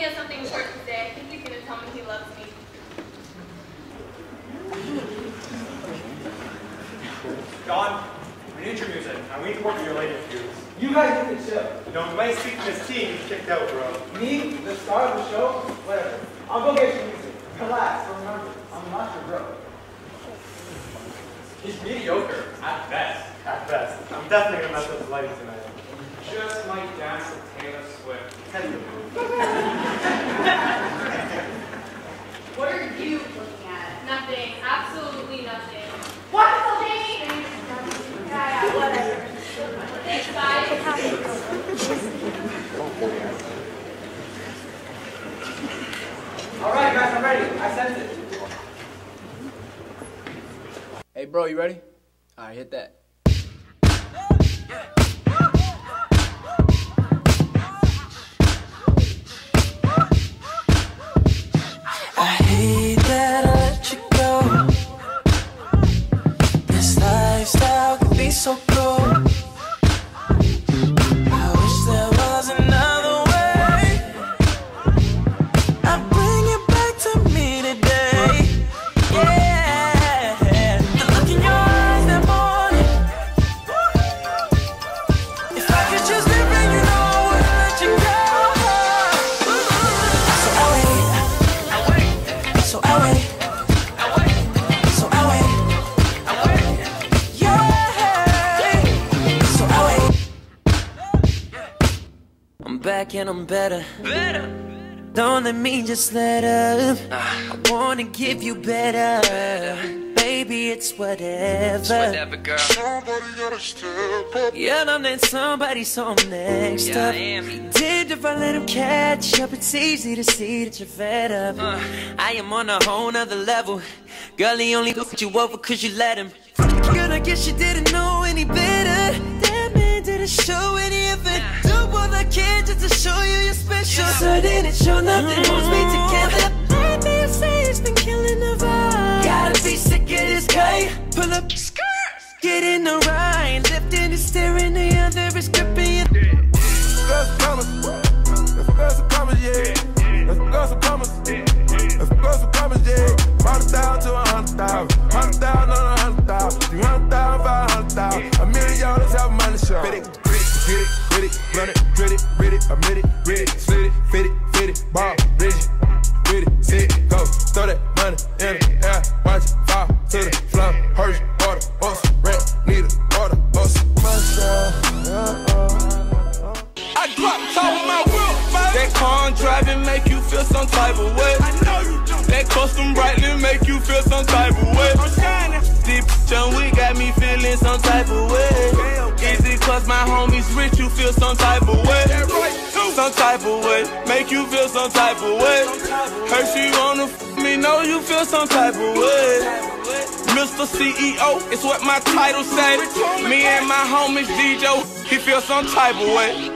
he has something short to say. I think he's gonna tell me he loves me. Don, we need your music. I need to work with your lady feuds. You guys need to chill. No, we might speak to this team. He's kicked out, bro. Me, the star of the show, whatever. I'll go get your music. Relax, remember, I'm not your bro. He's mediocre. At best. At best. I'm definitely gonna mess up his lighting tonight. Just might dance with Taylor Swift. What are you looking at? Nothing. Absolutely nothing. Wonderful day! Yeah, yeah, whatever. Thanks, guys. All right, guys, I'm ready. I sent it. Hey, bro, you ready? All right, hit that. Oh, back and I'm better. Better. Don't let me just let up. I wanna give you better. Baby, it's whatever. Whatever, girl. Yeah, I'm that somebody, so I'm next Yeah, up. I am. Damned if I let him catch up. It's easy to see that you're fed up. Uh. I am on a whole nother level. Girl, he only put you over cause you let him. Girl, I guess you didn't know any better. That man didn't show any show you you're special. So didn't show nothing holds me mm-hmm. together. I may say it's been killing the vibe. Gotta be sick of this guy. Pull up, skirt. Get in the ride, lifting and staring, the other is gripping you. Girls are comers. If girls are comers, yeah. If girls are comers. If girls are comers, yeah. Hundred thousand to a hundred thousand. Hundred thousand on a hundred thousand. Three hundred thousand, five hundred thousand. A million dollars have money show. Fit it, grit it, get it, with it, run it, grit it, rid it, admit it, rid it, slit it, fit it, fit it, ball, rigid. With it, sit go. Throw that money in the air. Watch it fall to the floor. Hurry, order, us, rent, need a order, us. I dropped top of my whip, That car I'm driving make you feel some type of way. I know you do. That custom brightly make you feel some type of way. I'm shining. Deep John we got me feeling some type of way. Cause my homies rich you feel some type of way? Some type of way. Make you feel some type of way. Hershey wanna f me know you feel some type of way. Mr. CEO, it's what my title say. Me and my homies Joe, he feel some type of way.